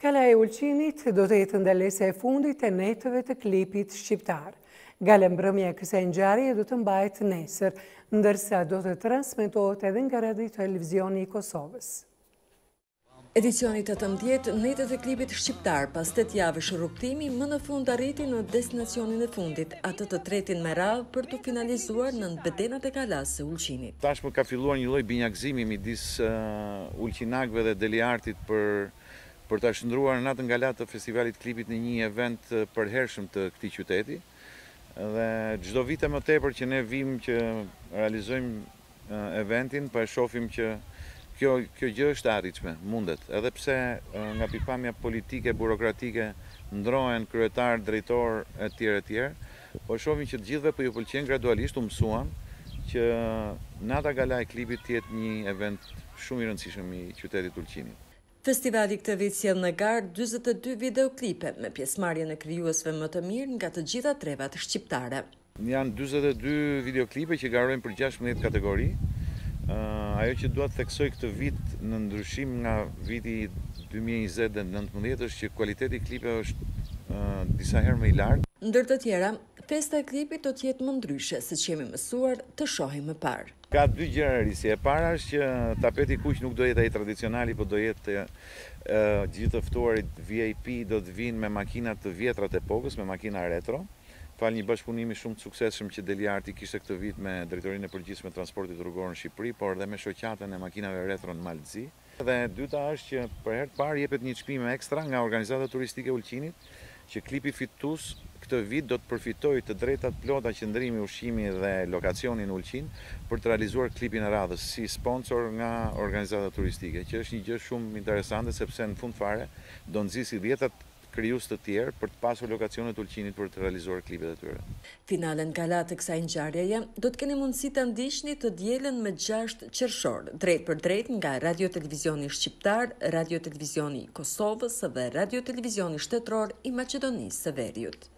Kalaja e Ulqinit do të jetë ndalesa e fundit e netëve të klipit shqiptar. Gala mbrëmja e kësaj ngjarjeje do të mbahet nesër, ndërsa do të transmetohet edhe nga Radio Televizioni i Kosovës. Edicioni i tetëmbëdhjetë, Netët e klipit shqiptar, pas tetë javësh rrugëtimi, më në fund arriti në destinacionin e fundit, atë të tretin me radhë për t'u finalizuar nën bedenat e Kalasë së Ulqinit. Tashmë ka filluar një lloj binjakëzimi midis ulqinakëve dhe Deliartit për për ta shndruar natën gala të festivalit klipit në nji event të përhershëm të këtij qyteti dhe çdo vit e më tepër që ne vijmë që realizojmë eventin po e shofim që kjo kjo gjë është e arritshme mundet edhe pse nga pikpamja politike burokratike ndrohen kryetar drejtor etj etj po e shofim që të gjithëve po ju pëlqen gradualisht u mësuam që nata gala e klipit të jetë nji event shumë i rëndësishëm i qytetit të ulqinit. Festivali këtë vit sjell në garë dyzet e dy videoklipe me pjesëmarrjen e krijuesve më të mirë nga të gjitha trevat shqiptare. Janë dyzet e dy videoklipe që garojnë për gjashtëmbëdhjetë kategori. Ajo që dua të theksoj këtë vit në ndryshim nga viti dy mijë e njëzet dhe nëntëmbëdhjetë është që kualiteti i klipeve është disa herë më i lartë. Ndër të tjera, festa e klipit do të jetë më ndryshe se ç'jemi mësuar të shohim më parë. Ka dy gjëra risi. E para është që tapeti i kuq nuk do jetë ai tradicionali, por do jetë gjithë të ftuarit VIP do të vinë me makina të vjetra të epokës, me makina retro, falë një bashkëpunimi shumë të suksesshëm që Deliarti kishte këtë vit me Drejtorinë e Përgjithshme të Transportit Rrugor në Shqipëri, por edhe me Shoqatën e Makinave Retro në Mal të Zi. Dhe e dyta është që për herë të parë jepet një çmim ekstra nga Organizata Turistike e Ulqinit që klipi fitues këtë vit do të përfitojë të drejta të plota qëndrimi, ushqimi dhe lokacioni në Ulqin për të realizuar klipin e radhës si sponsor nga Organizata Turistike, që është një gjë shumë interesante sepse në fund fare do nxisi dhjetat krijues të tjerë për të pasur lokacionet e Ulqinit për të realizuar klipet e tyre. Finalen gala të kësaj ngjarjeje do të keni mundësi ta ndiqni të dielën më gjashtë qershor, drejtpërdrejt nga Radio Televizioni Shqiptar, Radio Televizioni i Kosovës dhe Radio Televizioni Shtetëror i Maqedonisë së Veriut.